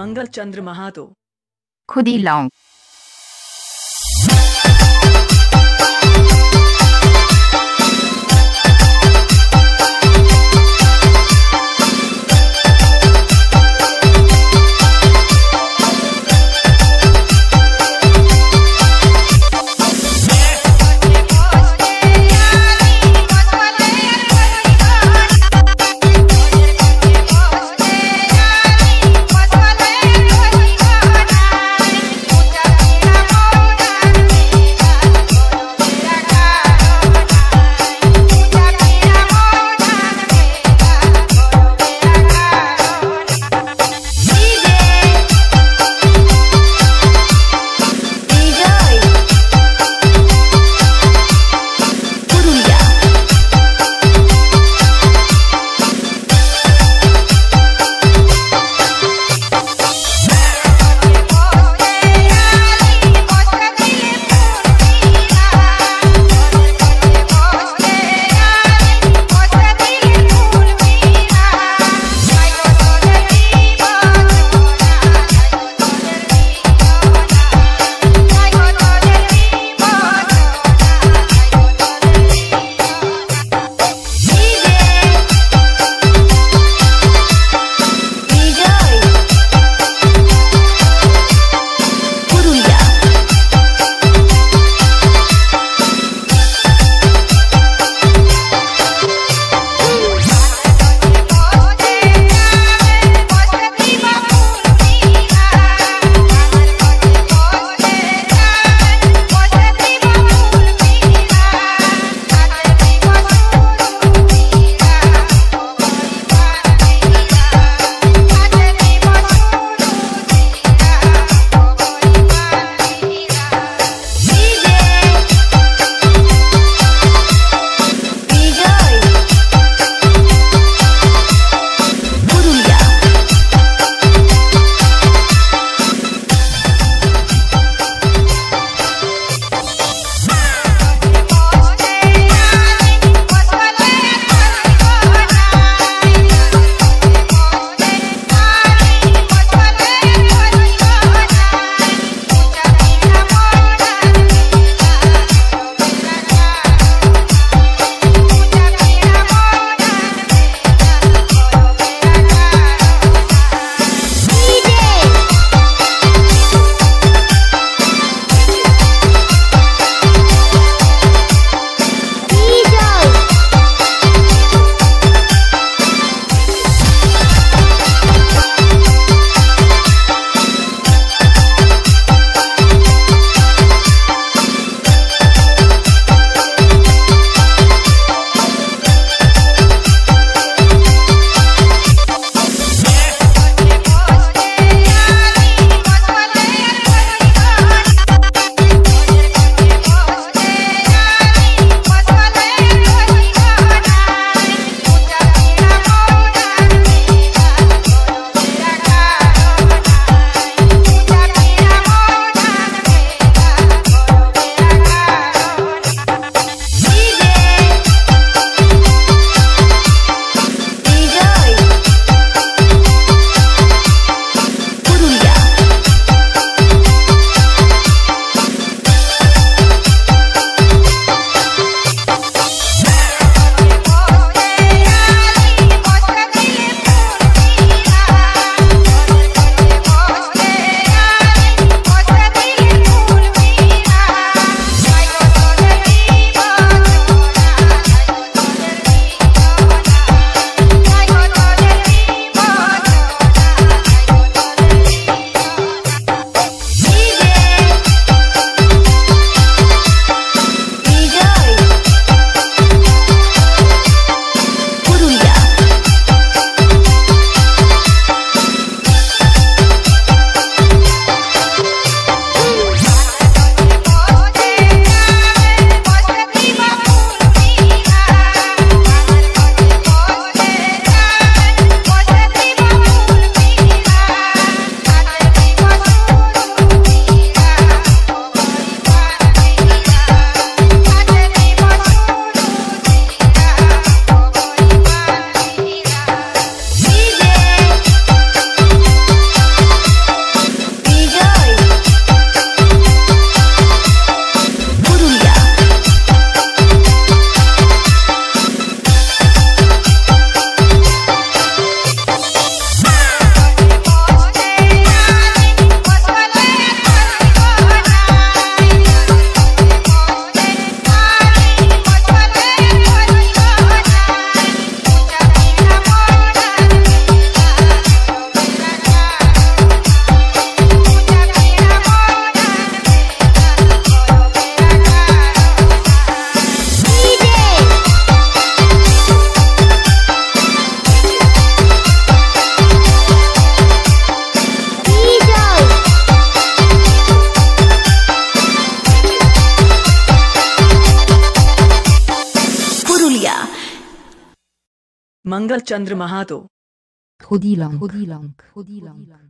मंगल चंद्र महातो खुदी लौंग मंगल चंद्र महातो। खुदीलंक खुदी लंग